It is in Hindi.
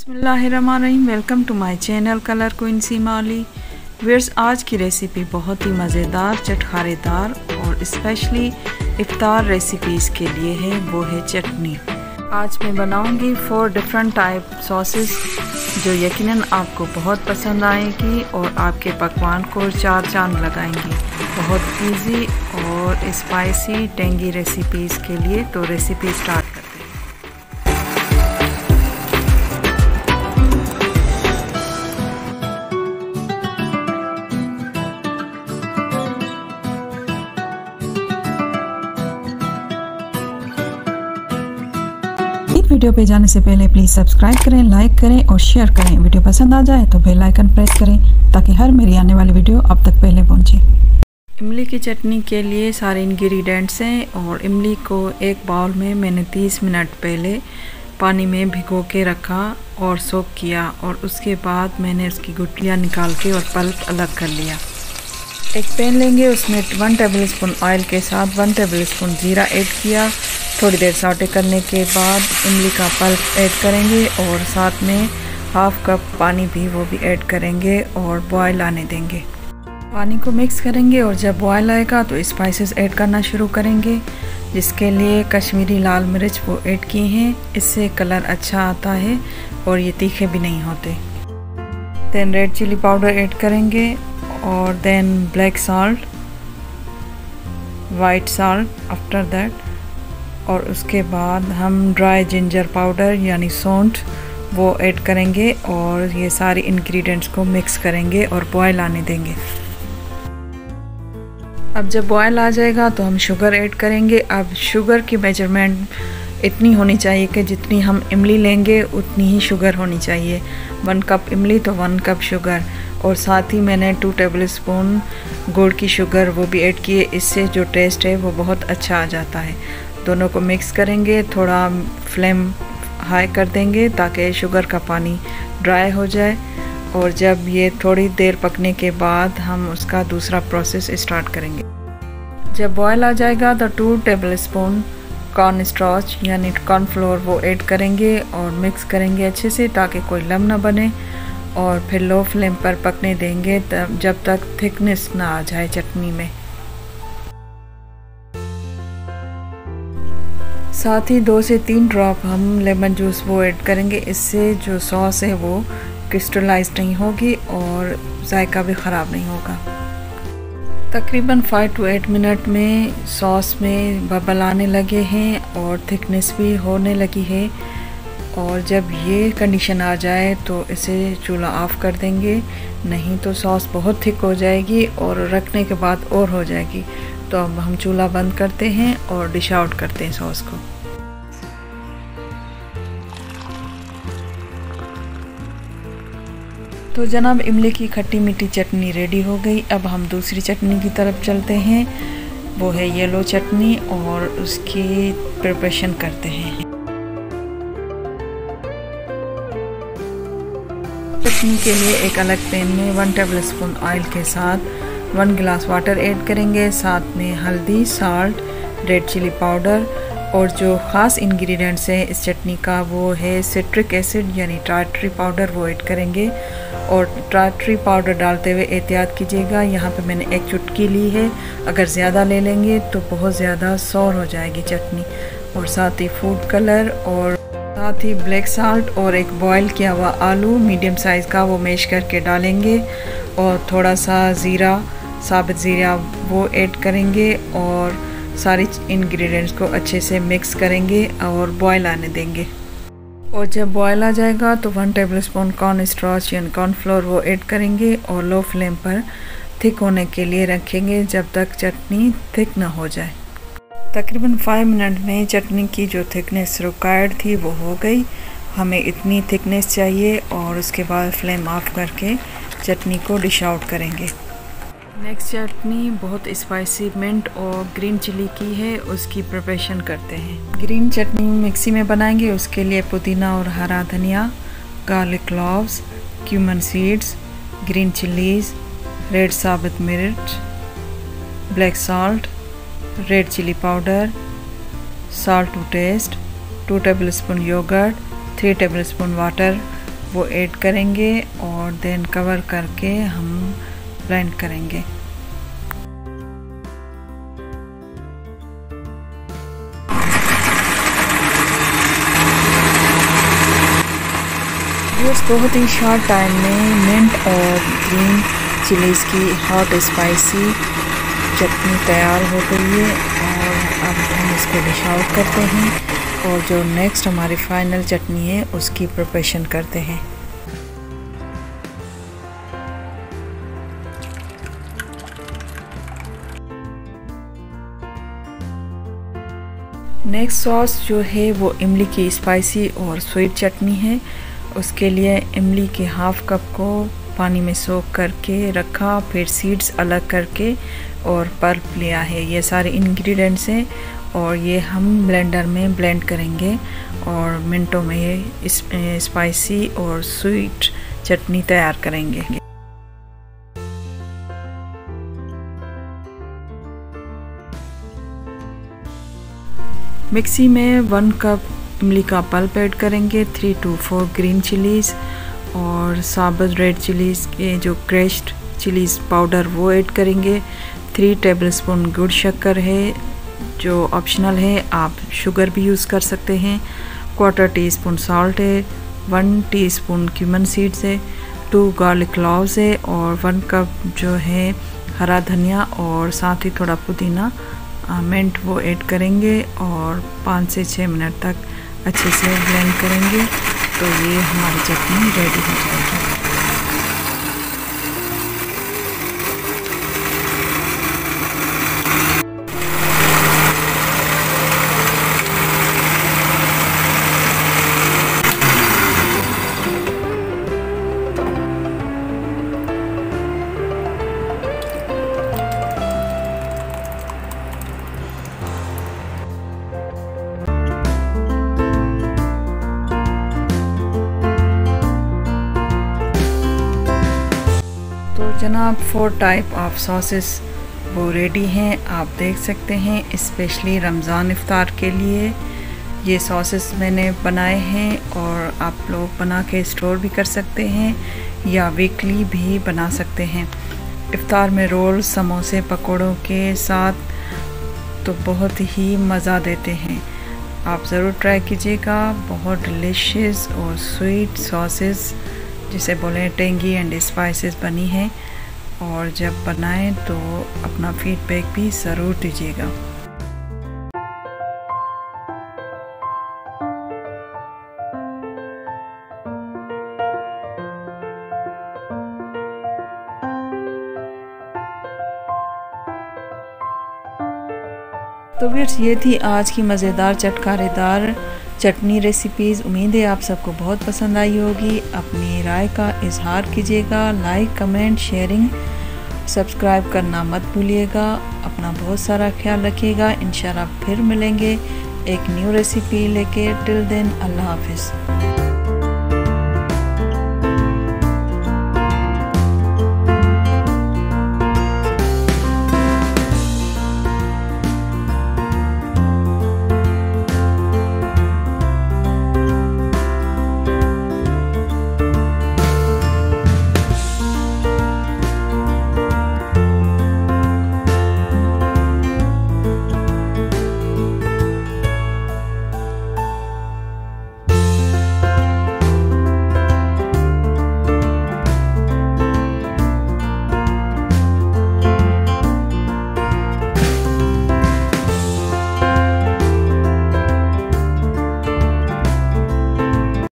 बसमीम welcome to my channel colour queen Seema Ali. Verse आज की रेसिपी बहुत ही मज़ेदार, चटखारेदार और स्पेशली इफ्तार रेसिपीज़ के लिए है, वो है चटनी। आज मैं बनाऊँगी फोर डिफरेंट टाइप सॉसेस जो यकीनन आपको बहुत पसंद आएगी और आपके पकवान को चार चाँद लगाएँगी। बहुत इजी और स्पाइसी टेंगी रेसिपीज़ के लिए तो रेसिपी स्टार्ट वीडियो पे जाने से पहले प्लीज़ सब्सक्राइब करें लाइक करें और शेयर करें। वीडियो पसंद आ जाए तो बेल आइकन प्रेस करें ताकि हर मेरी आने वाली वीडियो अब तक पहले पहुँचे। इमली की चटनी के लिए सारे इंग्रेडिएंट्स हैं और इमली को एक बाउल में मैंने 30 मिनट पहले पानी में भिगो के रखा और सोक किया और उसके बाद मैंने उसकी गुटलियाँ निकाल के और पल्प अलग कर लिया। एक पैन लेंगे, उसमें वन टेबल स्पून ऑयल के साथ वन टेबल स्पून ज़ीरा ऐड किया। थोड़ी देर साटे करने के बाद इमली का पल्प ऐड करेंगे और साथ में हाफ़ कप पानी भी वो भी ऐड करेंगे और बॉयल आने देंगे। पानी को मिक्स करेंगे और जब बॉयल आएगा तो स्पाइसेस ऐड करना शुरू करेंगे, जिसके लिए कश्मीरी लाल मिर्च वो ऐड किए हैं। इससे कलर अच्छा आता है और ये तीखे भी नहीं होते। Then red chilli powder add करेंगे और then black salt white salt after that और उसके बाद हम ड्राई जिंजर पाउडर यानी सौंठ वो ऐड करेंगे और ये सारे इंग्रेडिएंट्स को मिक्स करेंगे और बॉयल आने देंगे। अब जब बॉयल आ जाएगा तो हम शुगर ऐड करेंगे। अब शुगर की मेज़रमेंट इतनी होनी चाहिए कि जितनी हम इमली लेंगे, उतनी ही शुगर होनी चाहिए। वन कप इमली तो वन कप शुगर और साथ ही मैंने टू टेबल स्पून गुड़ की शुगर वो भी ऐड किए। इससे जो टेस्ट है वो बहुत अच्छा आ जाता है। दोनों को मिक्स करेंगे, थोड़ा फ्लेम हाई कर देंगे ताकि शुगर का पानी ड्राई हो जाए। और जब ये थोड़ी देर पकने के बाद हम उसका दूसरा प्रोसेस स्टार्ट करेंगे। जब बॉयल आ जाएगा तो two table spoon corn starch यानी कॉर्नफ्लोर वो ऐड करेंगे और मिक्स करेंगे अच्छे से ताकि कोई लम ना बने। और फिर लो फ्लेम पर पकने देंगे, तब जब तक थिकनेस ना आ जाए चटनी में। साथ ही दो से तीन ड्रॉप हम लेमन जूस वो ऐड करेंगे। इससे जो सॉस है वो क्रिस्टलाइज नहीं होगी और जायका भी ख़राब नहीं होगा। तकरीबन फाइव टू एट मिनट में सॉस में बबल आने लगे हैं और थिकनेस भी होने लगी है। और जब ये कंडीशन आ जाए तो इसे चूल्हा ऑफ़ कर देंगे। नहीं तो सॉस बहुत थिक हो जाएगी और रखने के बाद और हो जाएगी। तो अब हम चूल्हा बंद करते हैं और डिश आउट करते हैं सॉस को। तो जनाब, इमली की खट्टी मीठी चटनी रेडी हो गई। अब हम दूसरी चटनी की तरफ़ चलते हैं। वो है येलो चटनी और उसकी प्रिपरेशन करते हैं। चटनी के लिए एक अलग पैन में वन टेबल स्पून ऑयल के साथ वन गिलास वाटर ऐड करेंगे, साथ में हल्दी साल्ट रेड चिली पाउडर और जो ख़ास इंग्रेडिएंट्स हैं इस चटनी का, वो है सिट्रिक एसिड यानी टाटरी पाउडर वो ऐड करेंगे। और टाटरी पाउडर डालते हुए एहतियात कीजिएगा, यहाँ पे मैंने एक चुटकी ली है। अगर ज़्यादा ले लेंगे तो बहुत ज़्यादा सौर हो जाएगी चटनी। और साथ ही फ़ूड कलर और साथ ही ब्लैक साल्ट और एक बॉयल किया हुआ आलू मीडियम साइज़ का, वो मेश करके डालेंगे। और थोड़ा सा ज़ीरा साबित ज़ीरा वो ऐड करेंगे और सारी इंग्रेडिएंट्स को अच्छे से मिक्स करेंगे और बॉयल आने देंगे। और जब बॉयल आ जाएगा तो one table spoon corn starch यानी कॉर्नफ्लोर वो ऐड करेंगे और लो फ्लेम पर थिक होने के लिए रखेंगे जब तक चटनी थिक ना हो जाए। तकरीबन फाइव मिनट में चटनी की जो थिकनेस रिक्वायर्ड थी, वो हो गई। हमें इतनी थिकनेस चाहिए और उसके बाद फ्लेम ऑफ़ करके चटनी को डिश आउट करेंगे। नेक्स्ट चटनी बहुत स्पाइसी मिंट और ग्रीन चिली की है, उसकी प्रिपरेशन करते हैं। ग्रीन चटनी मिक्सी में बनाएँगे, उसके लिए पुदीना और हरा धनिया garlic cloves cumin seeds green chillies red साबित मिर्च black salt red chilli powder salt to taste two table spoon yogurt three table spoon water वो ऐड करेंगे और देन कवर करके हम ब्लेंड करेंगे। बहुत ही शॉर्ट टाइम में मिंट और ग्रीन चिलीज़ की हॉट स्पाइसी चटनी तैयार हो गई है और अब हम इसको डिश आउट करते हैं और जो नेक्स्ट हमारी फाइनल चटनी है, उसकी प्रिपरेशन करते हैं। नेक्स्ट सॉस जो है वो इमली की स्पाइसी और स्वीट चटनी है। उसके लिए इमली के हाफ़ कप को पानी में सोख करके रखा, फिर सीड्स अलग करके और पल्प लिया है। ये सारे इंग्रेडिएंट्स हैं और ये हम ब्लेंडर में ब्लेंड करेंगे और मिनटों में ये स्पाइसी और स्वीट चटनी तैयार करेंगे। मिक्सी में वन कप इमली का पल्प ऐड करेंगे three two four green chillies और साबुत रेड चिलीज़ के जो क्रेश्ड चिलीज़ पाउडर वो ऐड करेंगे। थ्री टेबल स्पून गुड़ शक्कर है, जो ऑप्शनल है, आप शुगर भी यूज़ कर सकते हैं। क्वार्टर टी स्पून सॉल्ट है one teaspoon cumin seeds है टू गार्लिक क्लाव्स है और वन कप जो है हरा धनिया और साथ ही थोड़ा पुदीना मिंट वो ऐड करेंगे और पाँच से छः मिनट तक अच्छे से ब्लेंड करेंगे तो ये हमारी चटनी रेडी हो जाएगी। जनाब फोर टाइप ऑफ़ सॉसेस वो रेडी हैं। आप देख सकते हैं स्पेशली रमज़ान इफ़ार के लिए ये सॉसेस मैंने बनाए हैं और आप लोग बना के स्टोर भी कर सकते हैं या वीकली भी बना सकते हैं। इफ़ार में रोल, समोसे, पकौड़ों के साथ तो बहुत ही मज़ा देते हैं। आप ज़रूर ट्राई कीजिएगा, बहुत डिलीशियस और स्वीट सॉसेस जिसे बोले टेंगी एंड स्पाइसेस बनी है। और जब बनाएँ तो अपना फीडबैक भी ज़रूर दीजिएगा। तो वीर्स ये थी आज की मज़ेदार चटकारेदार चटनी रेसिपीज़ उम्मीद है आप सबको बहुत पसंद आई होगी। अपनी राय का इजहार कीजिएगा। लाइक कमेंट शेयरिंग सब्सक्राइब करना मत भूलिएगा, अपना बहुत सारा ख्याल रखिएगा। इन फिर मिलेंगे एक न्यू रेसिपी लेके। टिल देन अल्लाह हाफिज़।